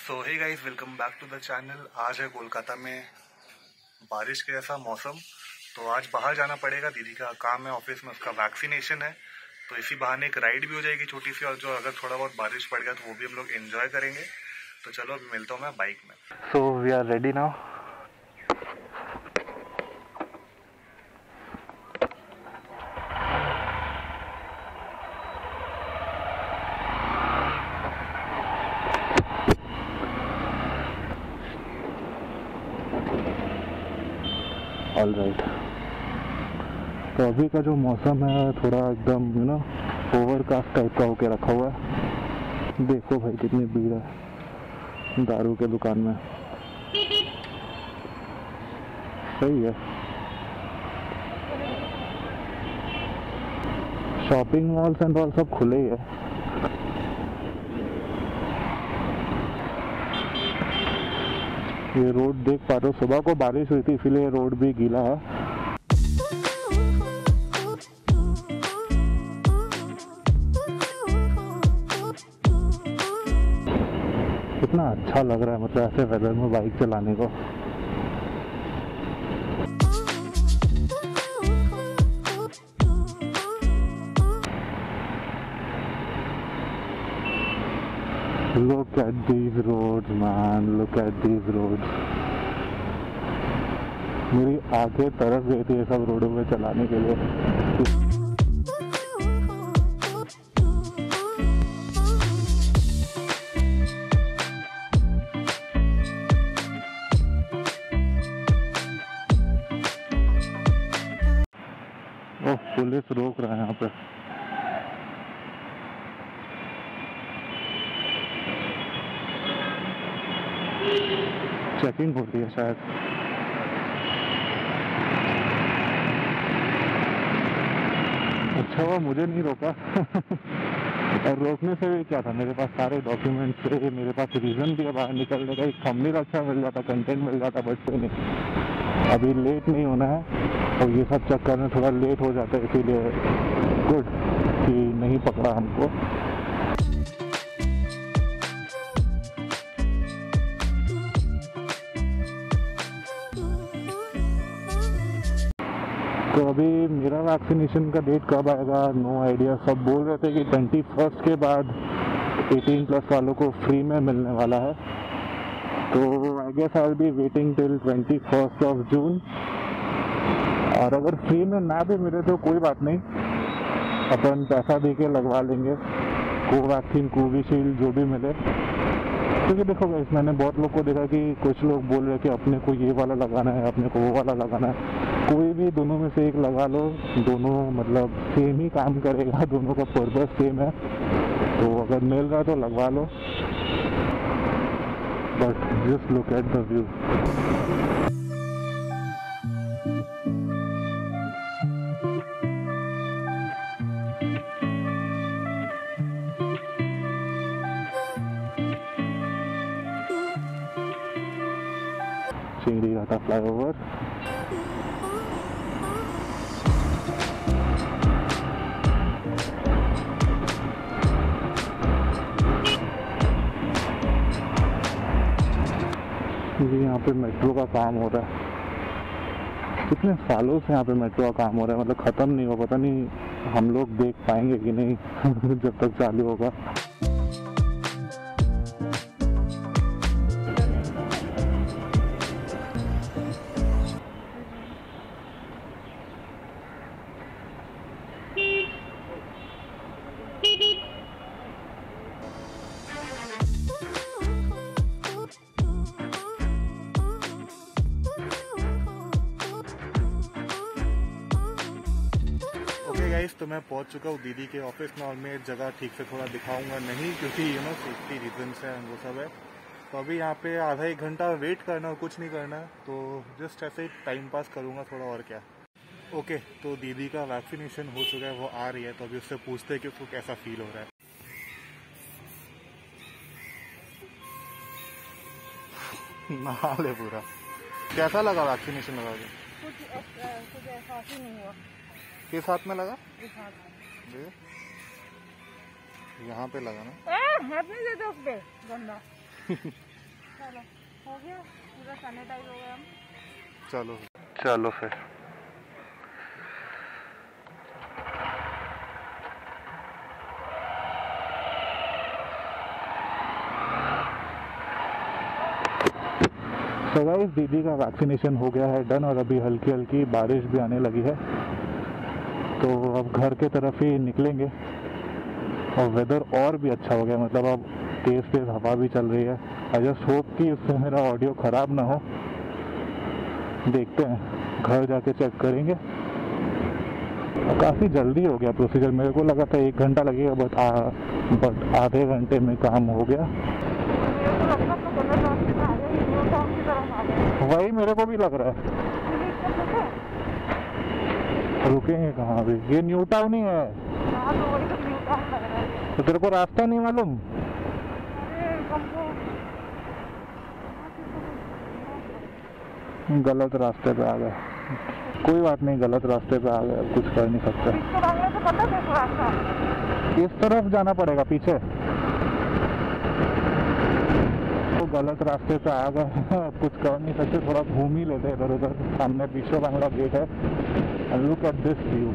So hey guys welcome back to the channel आज है कोलकाता में बारिश के ऐसा मौसम। तो आज बाहर जाना पड़ेगा। दीदी का काम है ऑफ़िस में, उसका वैक्सीनेशन है। तो इसी बहाने एक राइड भी हो जाएगी छोटी सी और जो अगर थोड़ा बहुत बारिश पड़ गया तो वो भी हम लोग एंजॉय करेंगे। तो चलो, अभी मिलता हूँ मैं बाइक में। So we are ready now all right तो अभी का जो मौसम है, थोड़ा एकदम यू नो ओवरकास्ट टाइप का होके रखा हुआ है। देखो भाई कितनी भीड़ है, दारू के दुकान में। सही है। शॉपिंग मॉल्स एंड ऑल सब खुले ही है। ये रोड देख पा रहे हो, सुबह को बारिश हुई थी, इसीलिए रोड भी गीला है। कितना अच्छा लग रहा है मतलब ऐसे वेदर में बाइक चलाने को। Look at these roads, man. Look at these roads. मेरी आँखें तरफ़ गई थी सब रोडों में चलाने के लिए पुलिस रोक रहा है यहाँ पे चेकिंग हो रही है शायद। अच्छा हुआ, मुझे नहीं रोका। और रोकने से क्या था? मेरे पास सारे डॉक्यूमेंट्स थे, मेरे पास रीजन भी है बाहर निकलने का, एक थंबनेल अच्छा मिल जाता कंटेंट मिल जाता बट से नहीं। अभी लेट नहीं होना है, और ये सब चक्कर में थोड़ा लेट हो जाता है, इसीलिए गुड कि नहीं पकड़ा हमको। तो अभी मेरा वैक्सीनेशन का डेट कब आएगा? नो आइडिया सब बोल रहे थे कि ट्वेंटी फ़र्स्ट के बाद 18 प्लस वालों को फ्री में मिलने वाला है। तो I guess I be waiting till twenty first of June और अगर फ्री में ना भी मिले तो कोई बात नहीं। अपन पैसा दे के लगवा लेंगे। कोवैक्सीन कोविशील्ड जो भी मिले। क्योंकि देखो guys, मैंने बहुत लोग को देखा कि कुछ लोग बोल रहे कि अपने को ये वाला लगाना है अपने को वो वाला लगाना है। कोई भी दोनों में से एक लगा लो। दोनों मतलब सेम ही काम करेगा, दोनों का पर्पज सेम है। तो अगर मिल रहा तो लगवा लो। But just look at the view Chingri Ghata flyover ये यहाँ पे मेट्रो का काम हो रहा है। कितने सालों से यहाँ पे मेट्रो का काम हो रहा है? मतलब खत्म नहीं हो पता नहीं हम लोग देख पाएँगे कि नहीं जब तक चालू होगा। गाइस तो मैं पहुँच चुका हूँ दीदी के ऑफ़िस में। और मैं जगह ठीक से थोड़ा दिखाऊँगा नहीं, क्योंकि यू नो सेफ्टी रीजन है, वो सब है। तो अभी यहाँ पे आधा एक घंटा वेट करना और कुछ नहीं करना तो जस्ट ऐसे ही टाइम पास करूँगा थोड़ा और क्या। ओके तो दीदी का वैक्सीनेशन हो चुका है, वो आ रही है तो अभी उससे पूछते हैं कि उसको कैसा फील हो रहा है। नहा पूरा। कैसा लगा वैक्सीनेशन लगा के कुछ ही नहीं हुआ। किस हाथ में लगा? यहाँ पे लगा ना। हाथ नहीं देते उस पे गंदा। चलो हो गया पूरा सैनिटाइज हो गया। हम चलो। चलो फिर। तो गाइस दीदी का वैक्सीनेशन हो गया है डन और अभी हल्की हल्की बारिश भी आने लगी है। तो अब घर के तरफ़ ही निकलेंगे। और वेदर और भी अच्छा हो गया मतलब अब तेज़ तेज़ हवा भी चल रही है। आई जस्ट होप कि उससे मेरा ऑडियो ख़राब ना हो। देखते हैं घर जाके चेक करेंगे। काफ़ी जल्दी हो गया प्रोसीजर मेरे को लगा था एक घंटा लगेगा बट आ बट आधे घंटे में काम हो गया। वही मेरे को भी लग रहा है। रुकेंगे कहाँ अभी? ये न्यू टाउन ही है। तो तेरे को रास्ता नहीं मालूम? गलत रास्ते पे आ गए। कोई बात नहीं गलत रास्ते पे आ गए कुछ कर नहीं सकते। इस तरफ़ जाना पड़ेगा पीछे। तो गलत रास्ते पे आ गए कुछ कर नहीं सकते थोड़ा घूम ही लेते इधर उधर सामने विश्व बांग्ला गेट है। Look at this view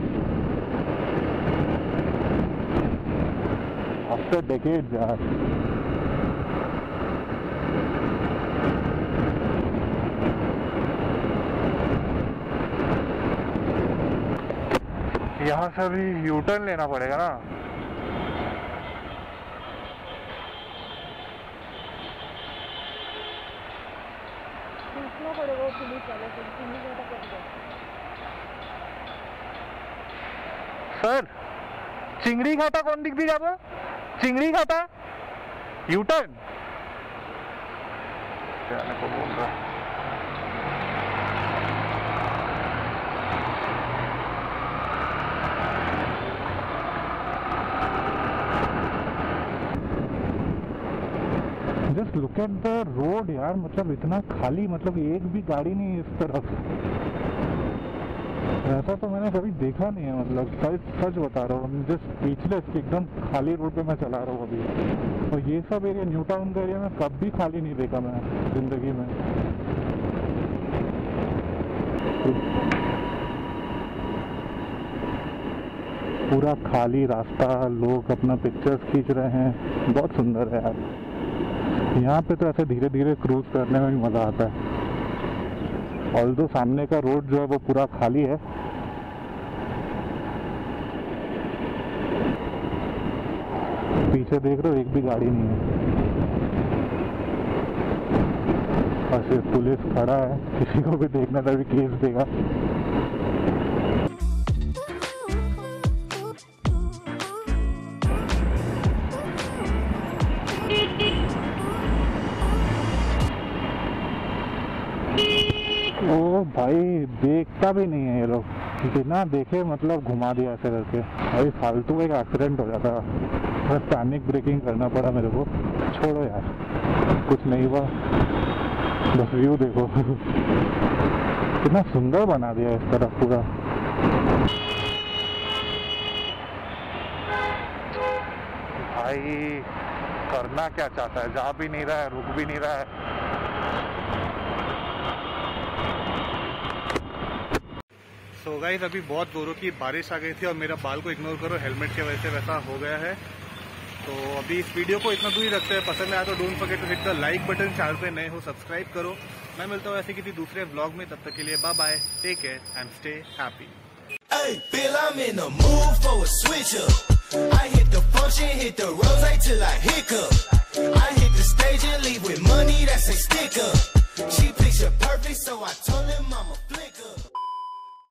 after decade यार यहाँ से अभी यू टर्न लेना पड़ेगा ना। पड़ेगा सर चिंगड़ी घाटा कौन दिख भी जाबो चिंगड़ी घाटा? यू टर्न को बोल रहा just look at the road यार मतलब इतना खाली मतलब एक भी गाड़ी नहीं इस तरफ़। ऐसा तो मैंने कभी देखा नहीं है मतलब सच सच बता रहा हूँ। जस्ट स्पीचलेस एकदम खाली रोड पे मैं चला रहा हूँ अभी। और ये सब एरिया न्यू टाउन का एरिया में कभी खाली नहीं देखा मैं ज़िंदगी में। पूरा खाली रास्ता, लोग अपना पिक्चर्स खींच रहे हैं। बहुत सुंदर है यार। यहाँ पे तो ऐसे धीरे धीरे क्रूज करने में भी मज़ा आता है। और जो सामने का रोड जो है वो पूरा खाली है। पीछे देख रहे हो, एक भी गाड़ी नहीं है। और सिर्फ़ पुलिस खड़ा है। किसी को भी देखना था भी केस देगा भाई देखता भी नहीं है ये लोग। बिना देखे मतलब घुमा दिया ऐसे करके। अभी फालतू एक एक्सीडेंट हो जाता। बस पैनिक ब्रेकिंग करना पड़ा मेरे को। छोड़ो यार। कुछ नहीं हुआ। बस व्यू देखो। कितना सुंदर बना दिया इस तरफ़ पूरा। भाई करना क्या चाहता है? जा भी नहीं रहा है, रुक भी नहीं रहा है। तो सो गाइज़ अभी बहुत जोरों की बारिश आ गई थी और मेरा बाल को इग्नोर करो हेलमेट के वजह से वैसा हो गया है। तो अभी इस वीडियो को इतना दूर ही रखते हैं। पसंद आया तो don't forget to hit the like button channel पे नए हो सब्सक्राइब करो। मैं मिलता हूँ ऐसे किसी दूसरे ब्लॉग में। तब तक के लिए bye bye take care and stay happy stage and leave with money that's a sticker. She picture perfect, so I told him I'm flick.